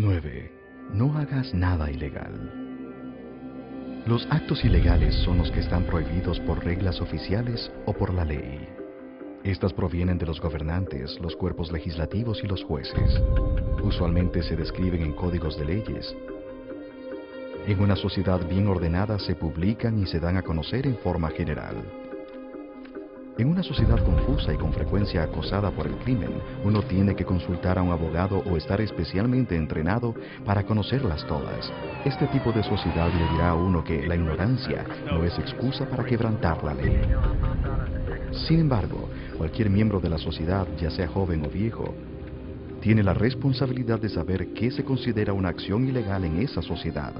9. No hagas nada ilegal. Los actos ilegales son los que están prohibidos por reglas oficiales o por la ley. Estas provienen de los gobernantes, los cuerpos legislativos y los jueces. Usualmente se describen en códigos de leyes. En una sociedad bien ordenada se publican y se dan a conocer en forma general. En una sociedad confusa y con frecuencia acosada por el crimen, uno tiene que consultar a un abogado o estar especialmente entrenado para conocerlas todas. Este tipo de sociedad le dirá a uno que la ignorancia no es excusa para quebrantar la ley. Sin embargo, cualquier miembro de la sociedad, ya sea joven o viejo, tiene la responsabilidad de saber qué se considera una acción ilegal en esa sociedad.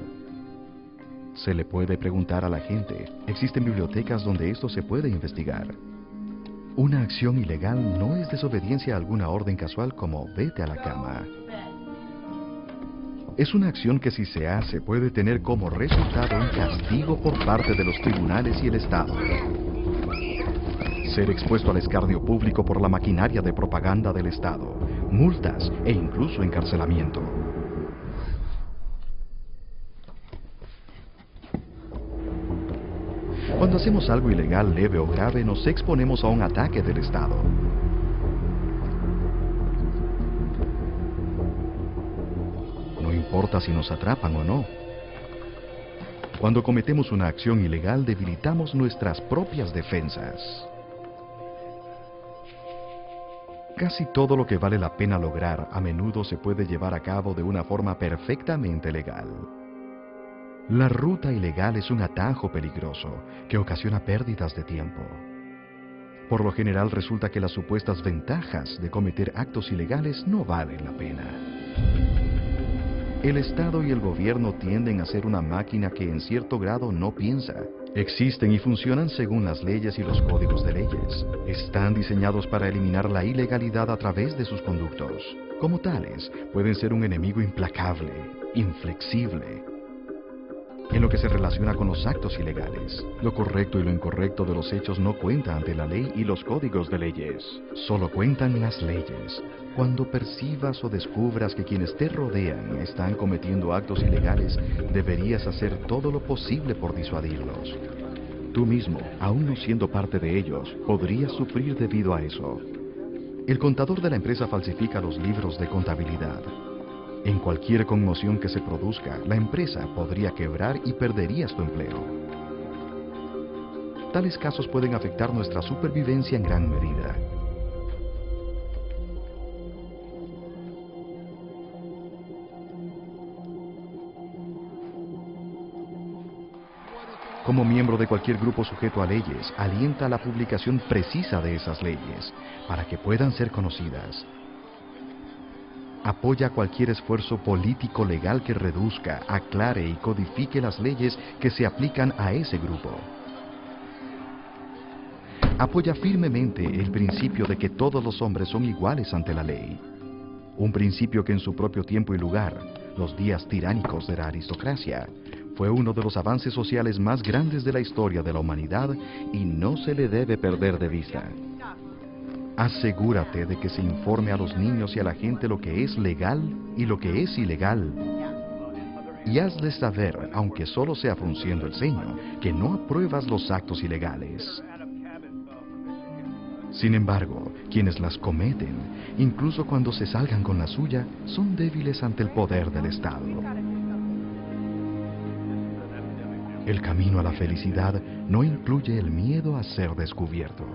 Se le puede preguntar a la gente, existen bibliotecas donde esto se puede investigar. Una acción ilegal no es desobediencia a alguna orden casual como vete a la cama. Es una acción que si se hace puede tener como resultado un castigo por parte de los tribunales y el Estado. Ser expuesto al escarnio público por la maquinaria de propaganda del Estado, multas e incluso encarcelamiento. Cuando hacemos algo ilegal, leve o grave, nos exponemos a un ataque del Estado. No importa si nos atrapan o no. Cuando cometemos una acción ilegal, debilitamos nuestras propias defensas. Casi todo lo que vale la pena lograr a menudo se puede llevar a cabo de una forma perfectamente legal. La ruta ilegal es un atajo peligroso que ocasiona pérdidas de tiempo. Por lo general resulta que las supuestas ventajas de cometer actos ilegales no valen la pena. El Estado y el gobierno tienden a ser una máquina que en cierto grado no piensa. Existen y funcionan según las leyes y los códigos de leyes. Están diseñados para eliminar la ilegalidad a través de sus conductos. Como tales, pueden ser un enemigo implacable, inflexible, en lo que se relaciona con los actos ilegales. Lo correcto y lo incorrecto de los hechos no cuentan ante la ley y los códigos de leyes. Solo cuentan las leyes. Cuando percibas o descubras que quienes te rodean están cometiendo actos ilegales, deberías hacer todo lo posible por disuadirlos. Tú mismo, aún no siendo parte de ellos, podrías sufrir debido a eso. El contador de la empresa falsifica los libros de contabilidad. En cualquier conmoción que se produzca, la empresa podría quebrar y perderías tu empleo. Tales casos pueden afectar nuestra supervivencia en gran medida. Como miembro de cualquier grupo sujeto a leyes, alienta la publicación precisa de esas leyes para que puedan ser conocidas apoya cualquier esfuerzo político legal que reduzca, aclare y codifique las leyes que se aplican a ese grupo. Apoya firmemente el principio de que todos los hombres son iguales ante la ley. Un principio que en su propio tiempo y lugar, los días tiránicos de la aristocracia, fue uno de los avances sociales más grandes de la historia de la humanidad y no se le debe perder de vista. Asegúrate de que se informe a los niños y a la gente lo que es legal y lo que es ilegal. Y hazles saber, aunque solo sea frunciendo el ceño, que no apruebas los actos ilegales. Sin embargo, quienes las cometen, incluso cuando se salgan con la suya, son débiles ante el poder del Estado. El camino a la felicidad no incluye el miedo a ser descubierto.